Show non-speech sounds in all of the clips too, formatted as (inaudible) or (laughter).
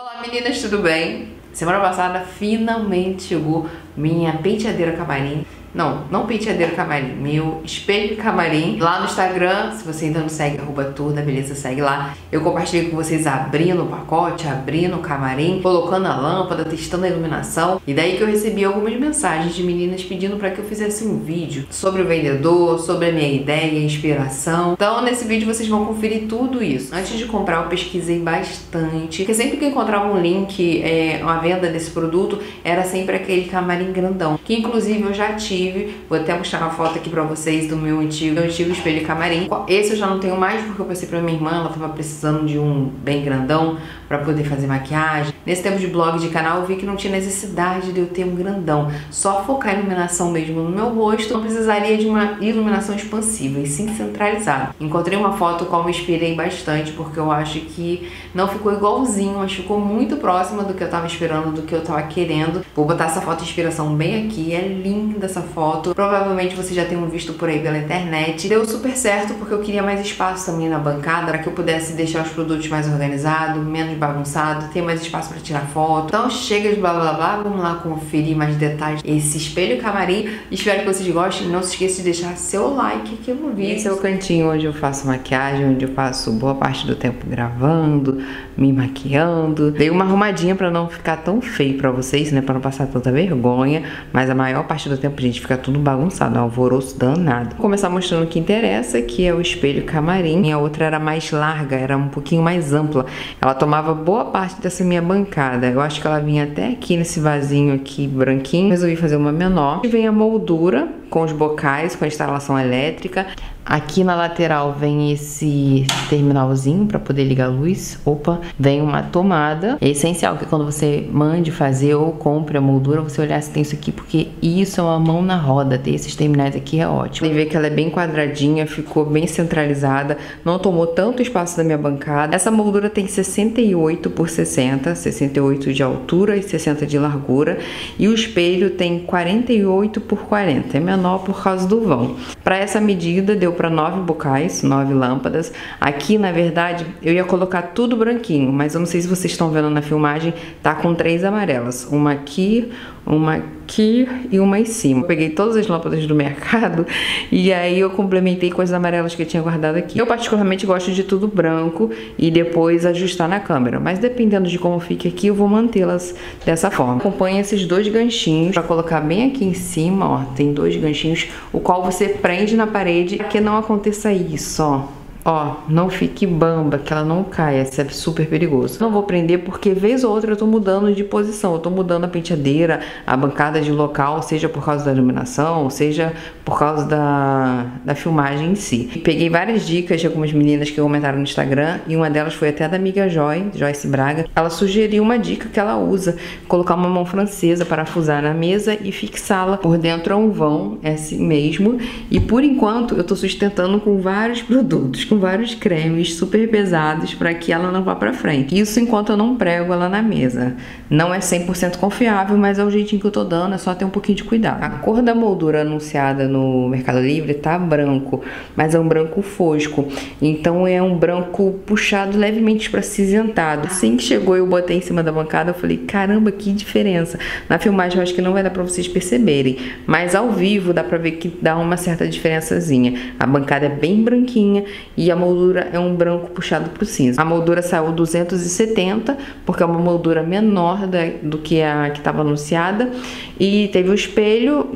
Olá meninas, tudo bem? Semana passada finalmente chegou minha penteadeira camarim não, não penteadeiro camarim, meu espelho camarim. Lá no Instagram, se você ainda não segue, arroba toda, beleza, segue lá. Eu compartilho com vocês abrindo o pacote, abrindo o camarim, colocando a lâmpada, testando a iluminação. E daí que eu recebi algumas mensagens de meninas pedindo para que eu fizesse um vídeo sobre o vendedor, sobre a minha ideia, inspiração. Então nesse vídeo vocês vão conferir tudo isso. Antes de comprar eu pesquisei bastante, porque sempre que eu encontrava um link, é, uma venda desse produto, era sempre aquele camarim grandão, que inclusive eu já tive tive. Vou até mostrar uma foto aqui pra vocês do meu antigo, meu antigo espelho camarim. Esse eu já não tenho mais porque eu passei pra minha irmã, ela tava precisando de um bem grandão pra poder fazer maquiagem. Nesse tempo de blog de canal eu vi que não tinha necessidade de eu ter um grandão. Só focar a iluminação mesmo no meu rosto, não precisaria de uma iluminação expansiva e sim centralizada. Encontrei uma foto com qual me inspirei bastante porque eu acho que não ficou igualzinho, mas ficou muito próxima do que eu tava esperando, do que eu tava querendo. Vou botar essa foto de inspiração bem aqui, é linda essa foto. Provavelmente vocês já tenham visto por aí pela internet. Deu super certo porque eu queria mais espaço também na bancada para que eu pudesse deixar os produtos mais organizados, menos bagunçado, ter mais espaço para tirar foto. Então chega de blá blá blá, vamos lá conferir mais detalhes esse espelho camarim. Espero que vocês gostem. Não se esqueça de deixar seu like aqui no vídeo. Esse é o cantinho onde eu faço maquiagem, onde eu passo boa parte do tempo gravando, me maquiando. Dei uma arrumadinha para não ficar tão feio para vocês, né, para não passar tanta vergonha, mas a maior parte do tempo, gente, fica tudo bagunçado, um alvoroço danado. Vou começar mostrando o que interessa, que é o espelho camarim. A outra era mais larga, era um pouquinho mais ampla. Ela tomava boa parte dessa minha bancada. Eu acho que ela vinha até aqui nesse vasinho aqui branquinho. Resolvi fazer uma menor. E vem a moldura com os bocais, com a instalação elétrica. Aqui na lateral vem esse terminalzinho para poder ligar a luz. Opa, vem uma tomada. É essencial que quando você mande fazer ou compre a moldura, você olhar se tem isso aqui, porque isso é uma mão na roda. Ter esses terminais aqui é ótimo. Você vê que ela é bem quadradinha, ficou bem centralizada, não tomou tanto espaço da minha bancada. Essa moldura tem 68 por 60, 68 de altura e 60 de largura. E o espelho tem 48 por 40, é menor por causa do vão. Para essa medida deu para nove bocais, nove lâmpadas. Aqui, na verdade, eu ia colocar tudo branquinho, mas eu não sei se vocês estão vendo na filmagem, tá com três amarelas. Uma aqui, uma aqui e uma em cima. Eu peguei todas as lâmpadas do mercado (laughs) e aí eu complementei com as amarelas que eu tinha guardado aqui. Eu particularmente gosto de tudo branco e depois ajustar na câmera, mas dependendo de como fique aqui, eu vou mantê-las dessa forma. Acompanhe esses dois ganchinhos para colocar bem aqui em cima, ó, tem dois ganchinhos, o qual você prende na parede que não aconteça isso, ó. Ó, não fique bamba, que ela não caia, isso é super perigoso. Não vou prender porque vez ou outra eu tô mudando de posição, eu tô mudando a penteadeira, a bancada de local, seja por causa da iluminação, seja por causa da, da filmagem em si. Peguei várias dicas de algumas meninas que comentaram no Instagram e uma delas foi até da amiga Joy, Joyce Braga. Ela sugeriu uma dica que ela usa, colocar uma mão francesa, parafusar na mesa e fixá-la por dentro a um vão, é assim mesmo. E por enquanto eu tô sustentando com vários produtos, com vários cremes super pesados para que ela não vá para frente. Isso enquanto eu não prego ela na mesa. Não é 100% confiável, mas é o jeitinho que eu tô dando, é só ter um pouquinho de cuidado. A cor da moldura anunciada no Mercado Livre tá branco, mas é um branco fosco. Então é um branco puxado levemente para cinzentado. Assim que chegou eu botei em cima da bancada, eu falei, caramba, que diferença. Na filmagem eu acho que não vai dar para vocês perceberem, mas ao vivo dá para ver que dá uma certa diferençazinha. A bancada é bem branquinha e a moldura é um branco puxado para o cinza. A moldura saiu 270, porque é uma moldura menor da, do que a que estava anunciada. E teve o espelho,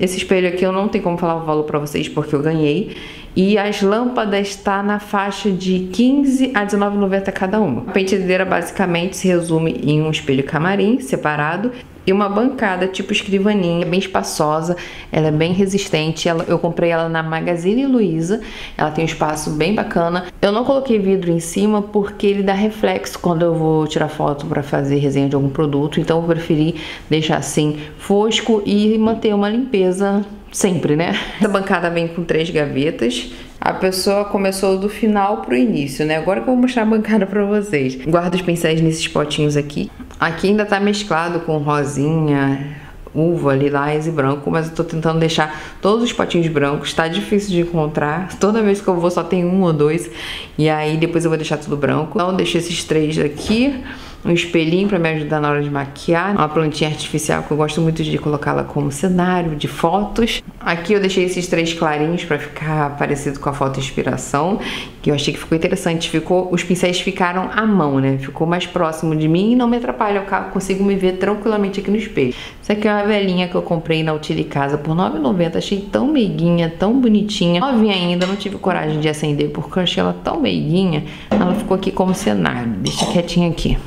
esse espelho aqui eu não tenho como falar o valor para vocês porque eu ganhei. E as lâmpadas está na faixa de 15 a 19,90 cada uma. A penteadeira basicamente se resume em um espelho camarim separado e uma bancada tipo escrivaninha, bem espaçosa, ela é bem resistente. Ela, eu comprei ela na Magazine Luiza, ela tem um espaço bem bacana. Eu não coloquei vidro em cima porque ele dá reflexo quando eu vou tirar foto para fazer resenha de algum produto, então eu preferi deixar assim fosco e manter uma limpeza sempre, né? Essa bancada vem com três gavetas. A pessoa começou do final pro início, né? Agora que eu vou mostrar a bancada pra vocês. Guardo os pincéis nesses potinhos aqui. Aqui ainda tá mesclado com rosinha, uva, lilás e branco, mas eu tô tentando deixar todos os potinhos brancos, tá difícil de encontrar. (laughs) Toda vez que eu vou só tem um ou dois, e aí depois eu vou deixar tudo branco. Então deixo esses três aqui. um espelhinho para me ajudar na hora de maquiar, uma plantinha artificial que eu gosto muito de colocá-la como cenário de fotos. Aqui eu deixei esses três clarinhos para ficar parecido com a foto inspiração, eu achei que ficou interessante. Ficou, os pincéis ficaram à mão, né? Ficou mais próximo de mim e não me atrapalha, eu consigo me ver tranquilamente aqui no espelho. Essa aqui é uma velhinha que eu comprei na Utilicasa por R$ 9,90, achei tão meiguinha, tão bonitinha. Novinha ainda, não tive coragem de acender porque eu achei ela tão meiguinha. Ela ficou aqui como cenário. Deixa quietinha aqui.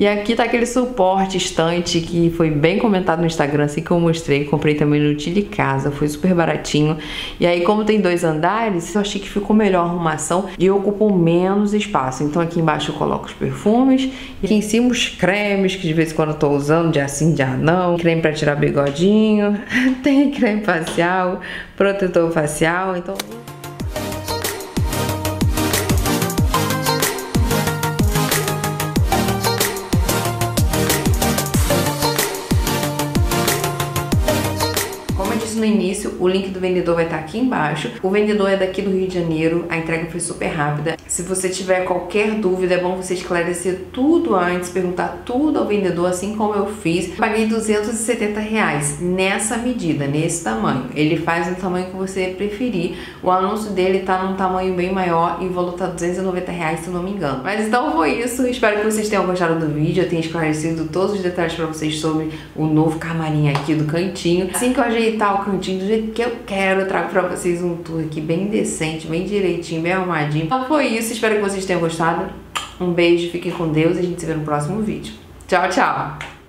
E aqui tá aquele suporte estante que foi bem comentado no Instagram, assim que eu mostrei. Comprei também no Utile Casa, foi super baratinho. E aí, como tem dois andares, eu achei que ficou melhor a arrumação e ocupou menos espaço. Então aqui embaixo eu coloco os perfumes e aqui em cima os cremes, que de vez em quando eu tô usando, de assim, de não. Creme pra tirar bigodinho, (laughs) tem creme facial, protetor facial, então... o link do vendedor vai estar aqui embaixo. O vendedor é daqui do Rio de Janeiro, a entrega foi super rápida. Se você tiver qualquer dúvida, é bom você esclarecer tudo antes, perguntar tudo ao vendedor, assim como eu fiz. paguei 270 reais nessa medida, nesse tamanho. Ele faz no tamanho que você preferir. O anúncio dele tá num tamanho bem maior e o valor tá 290 reais, se não me engano. Mas então foi isso. Espero que vocês tenham gostado do vídeo. Eu tenho esclarecido todos os detalhes para vocês sobre o novo camarim aqui do cantinho. Assim que eu ajeitar o cantinho do jeito que eu quero. Eu trago pra vocês um tour aqui bem decente, bem direitinho, bem arrumadinho. Então foi isso, espero que vocês tenham gostado. Um beijo, fiquem com Deus e a gente se vê no próximo vídeo. Tchau, tchau!